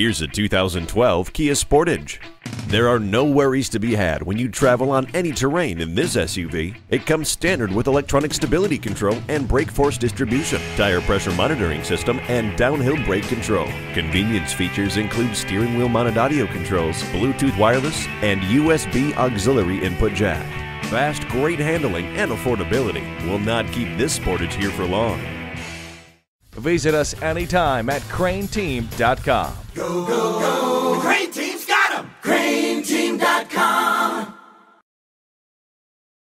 Here's a 2012 Kia Sportage. There are no worries to be had when you travel on any terrain in this SUV. It comes standard with electronic stability control and brake force distribution, tire pressure monitoring system, and downhill brake control. Convenience features include steering wheel mounted audio controls, Bluetooth wireless, and USB auxiliary input jack. Fast, great handling, and affordability will not keep this Sportage here for long. Visit us anytime at crainteam.com. go, go, go.